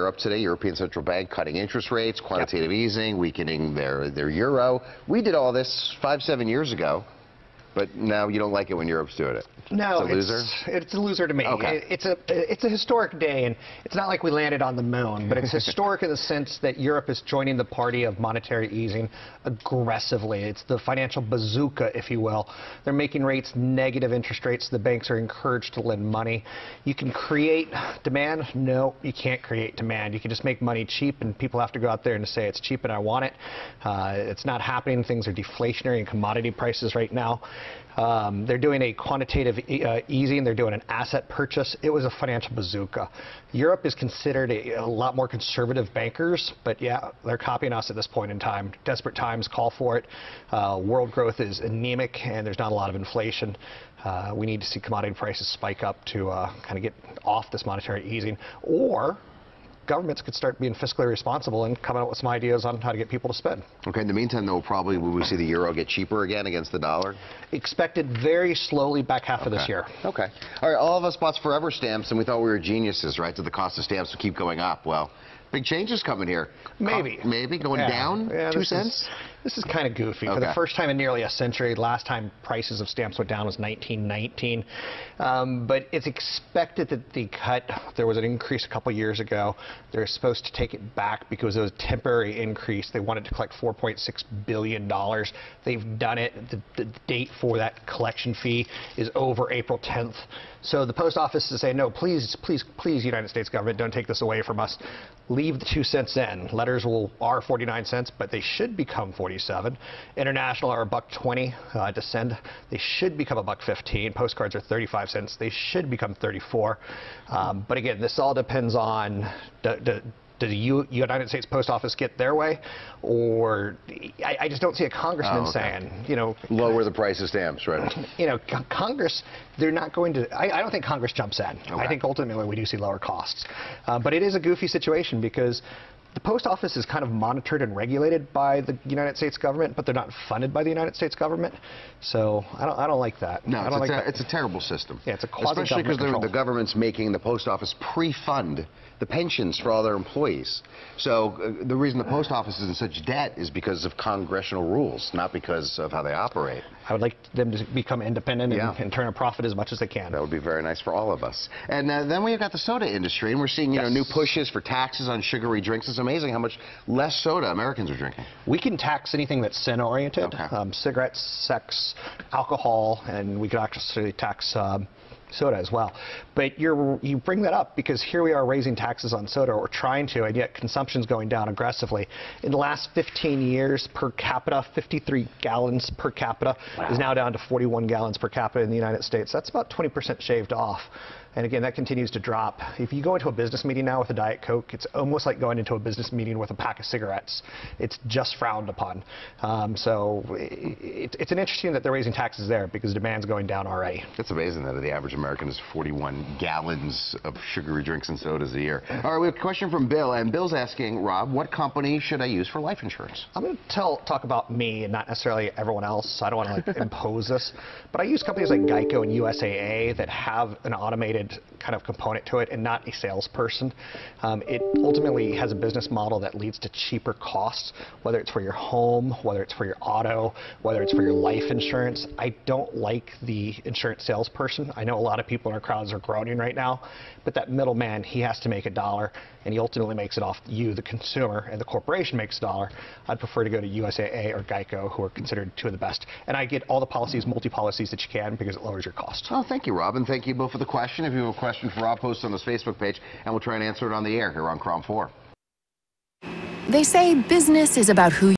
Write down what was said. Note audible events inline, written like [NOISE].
Europe today. European Central Bank cutting interest rates, quantitative easing, weakening their, their euro. We did all this five, seven years ago. But now you don't like it when Europe's doing it. No, it's a loser. It's, it's a loser to me. Okay. It- It's a it's a historic day, and it's not like we landed on the moon, but it's [LAUGHS] historic in the sense that Europe is joining the party of monetary easing aggressively. It's the financial bazooka, if you will. They're making rates negative interest rates. The banks are encouraged to lend money. You can create demand. No, you can't create demand. You can just make money cheap, and people have to go out there and say it's cheap and I want it. Uh, it's not happening. Things are deflationary in commodity prices right now. Um, they're doing a quantitative e- uh, easing. They're doing an asset purchase. It was a financial bazooka. Europe is considered a, a lot more conservative bankers, but yeah, they're copying us at this point in time. Desperate times call for it. Uh, world growth is anemic, and there's not a lot of inflation. Uh, we need to see commodity prices spike up to uh, kind of get off this monetary easing, or governments could start being fiscally responsible and coming out with some ideas on how to get people to spend. Okay, in the meantime, though, probably will we see the euro get cheaper again against the dollar? Expected very slowly back half of this year. Okay. All right, all of us bought forever stamps, and we thought we were geniuses, right? So the cost of stamps would keep going up. Well, big changes coming here. Maybe. Maybe going Yeah. down Yeah, two this cents? Is, this is kind of goofy. For the first time in nearly a century, last time prices of stamps went down was 1919. Um, but it's expected that the cut, there was an increase a couple years ago. They're supposed to take it back because it was a temporary increase. They wanted to collect $4.6 billion. They've done it. The, the date for that collection fee is over April 10th. So the post office is saying, no, please, please, please, United States government, don't take this away from us. Leave the two cents in. Letters will are 49 cents, but they should become 47. International are a buck 20 uh, to send. They should become a buck 15. Postcards are 35 cents. They should become 34. Um, but again, this all depends on. Did the U- United States Post Office get their way, or I, I just don't see a congressman Oh, okay. saying, you know, Lower the price of stamps, right? [CLEARS THROAT] you know, Congress, they're not going to. I, I don't think Congress jumps in. Okay. I think ultimately we do see lower costs. Uh, but it is a goofy situation because the post office is kind of monitored and regulated by the United States government, but they're not funded by the United States government. So I don't, I don't like that. No, I it's, don't a like ter- that. it's a terrible system. Yeah, it's a Especially because quasi-government the government's making the post office pre-fund the pensions for all their employees. So uh, the reason the post office is in such debt is because of congressional rules, not because of how they operate. I would like them to become independent and, Yeah. and turn a profit as much as they can. That would be very nice for all of us. And uh, then we've got the soda industry, and we're seeing you know new pushes for taxes on sugary drinks. It's amazing how much less soda Americans are drinking. We can tax anything that's sin-oriented, Okay. um, cigarettes, sex, alcohol, and we could actually tax um, soda as well. But you're, you bring that up because here we are raising taxes on soda, or trying to, and yet consumption's going down aggressively. In the last 15 years, per capita, 53 gallons per capita is now down to 41 gallons per capita in the United States. That's about 20% shaved off. And again, that continues to drop. If you go into a business meeting now with a Diet Coke, it's almost like going into a business meeting with a pack of cigarettes. It's just frowned upon. Um, so it, it's an interesting that they're raising taxes there because demand's going down already. It's amazing that the average American is 41 gallons of sugary drinks and sodas a year. All right, we have a question from Bill, and Bill's asking, Rob, what company should I use for life insurance? I'm going to tell talk about me and not necessarily everyone else. I don't want to like [LAUGHS] impose this, but I use companies like Geico and USAA that have an automated kind of component to it and not a salesperson. Um, it ultimately has a business model that leads to cheaper costs, whether it's for your home, whether it's for your auto, whether it's for your life insurance. I don't like the insurance salesperson. I know a lot of people in our crowds are groaning right now, but that middleman, he has to make a dollar, and he ultimately makes it off you, the consumer, and the corporation makes a dollar. I'd prefer to go to USAA or Geico, who are considered two of the best. And I get all the policies, multi-policies that you can because it lowers your cost. Oh, thank you, Rob, and thank you both for the question. If you have a question for Rob, post on this Facebook page, and we'll try and answer it on the air here on KRON 4. They say business is about who